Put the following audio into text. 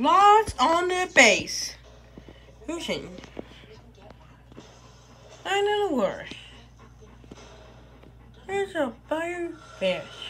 Lots on the base. Ocean. I know where. word. There's a fire fish.